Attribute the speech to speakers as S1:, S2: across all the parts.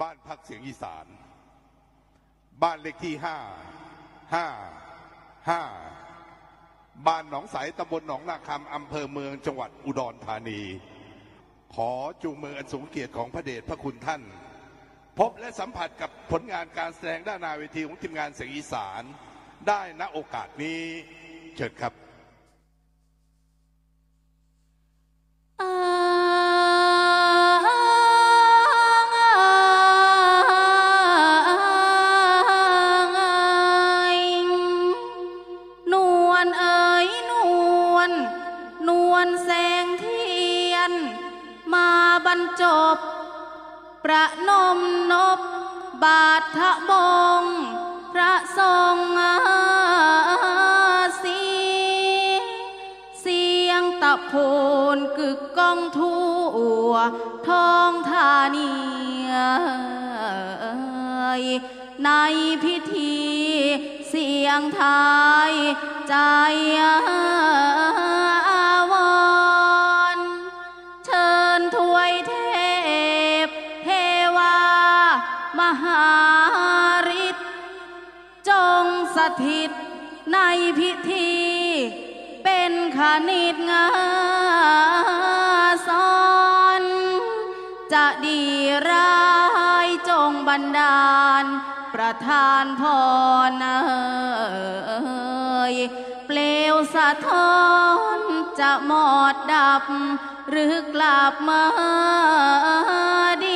S1: บ้านพักเสียงอีสาน บ้านเลขที่ห้าห้าห้าบ้านหนองใสตำบลหนองนาคำอำเภอเมืองจังหวัดอุดรธานี ขอจูงมืออันสูงเกียรติของพระเดชพระคุณท่าน พบและสัมผัสกับผลงานการแสดงด้านนาเวทีของทีมงานเสียงอีสาน ได้ณโอกาสนี้เชิญครับ
S2: นแสงเทียน มาบรรจบ ประนมนบบาททะบง พระทรงอาสีเสียงตะโพนกึกก้องทั่วท้องธานีในพิธีเสียงไทยใจ หาฤทธิ์จงสถิตในพิธี เป็นขนิดงาสอน จะดีร้ายจงบันดาล ประทานพรเอ่ยเปลวสะท้อนจะหมอดดับ หรือกลับมาดี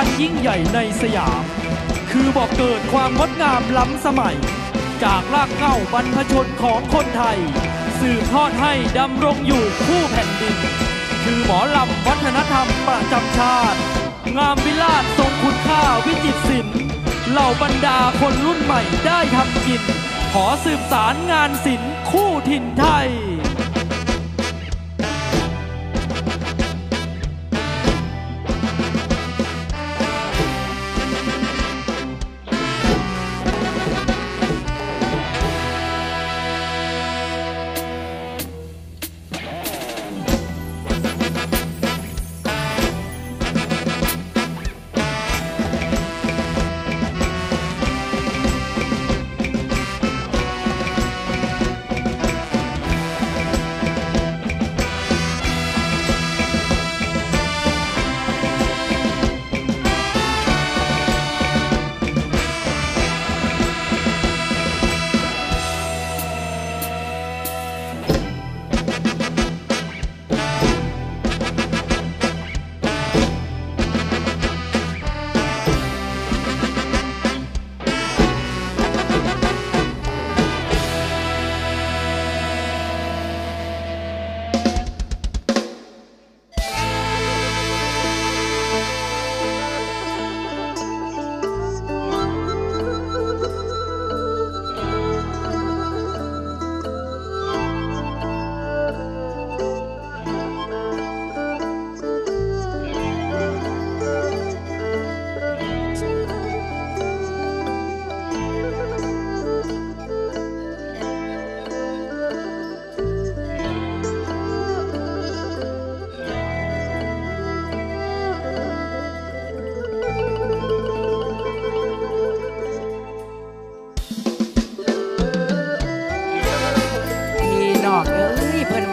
S3: อันยิ่งใหญ่ในสยาม คือบอกเกิดความงดงามล้ำสมัย จากรากเหง้าบรรพชนของคนไทย สืบทอดให้ดำรงอยู่คู่แผ่นดิน คือหมอลำวัฒนธรรมประจำชาติ งามวิลาศทรงคุณค่าวิจิตรศิลป์เหล่าบรรดาคนรุ่นใหม่ได้ทำกิน ขอสืบสารงานศิลป์คู่ถิ่นไทย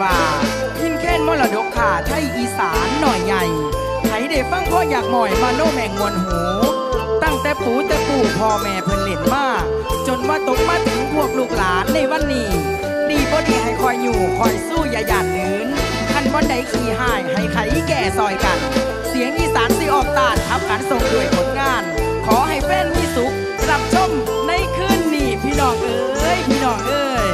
S4: ว่า ยินแค้นมรดกขาไทยอีสานหน่อยใหญ่ไผได้ฟังพ่ออยากหมอยมาโนแมงมวนหู ตั้งแต่ปู่แต่ปู่พ่อแม่เพิ่นเล่นมาจนว่าตกมาถึงพวกลูกหลานในวันนี้ ดีบ่ดีให้คอยอยู่คอยสู้อย่าหยาดนืนคันวันใดขี่หายให้ไขแก่ซอยกัน เสียงอีสานสิออกตานทับกันส่งด้วยผลงาน ขอให้แฟนมีสุขรับชมในคืนนี้พี่น้องเอ้ยพี่น้องเอ้ย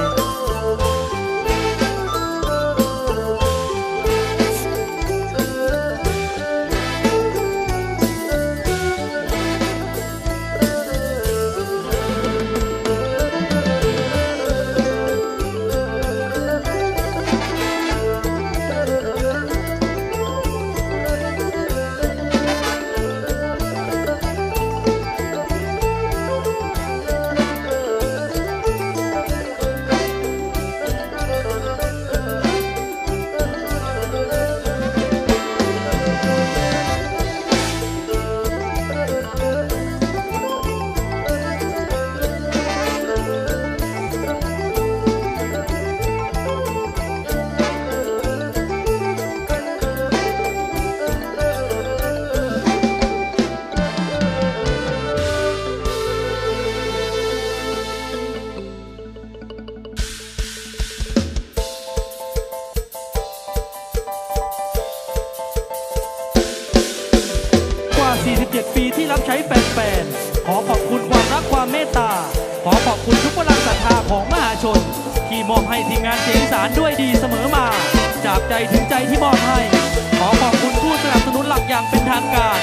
S3: การ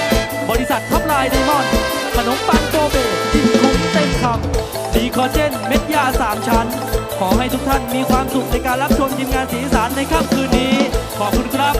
S3: บริษัทท็อปไลน์ไดมอนด์ขนมปังโกเบกินคุ้มเต็มคำดีคอเจนเม็ดยาสามชั้น ขอให้ทุกท่านมีความสุขในการรับชมทีมงานสีสัน
S2: ในค่ำคืนนี้ ขอบคุณครับ